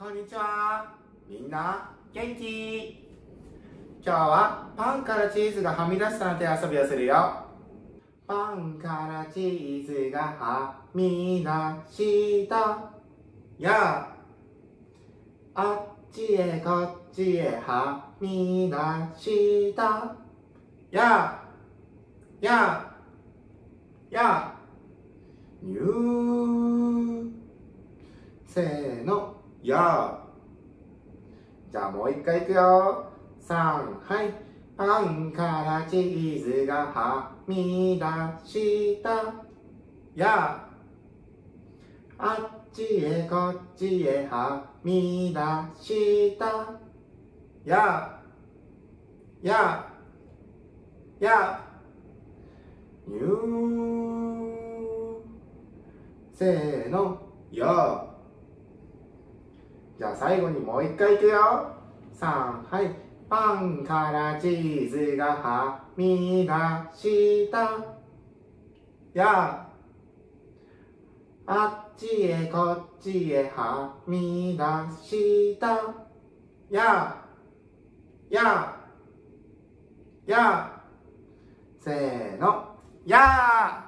こんにちは。みんな元気？今日はパンからチーズがはみ出したのて遊びをするよ。パンからチーズがはみ出した。やあ。っちへこっちへはみ出した。やあ。やあ。やにゅー。せーの。やじゃあもう一回いくよ。三はい。パンからチーズがはみ出した。や。あっちへこっちへはみ出した。や。や。や。にゅー。せーの。やじゃあ最後にもう一回いくよ。三はい。パンからチーズがはみ出した。やあっちへこっちへはみ出した。やあやあやあせーの。やー。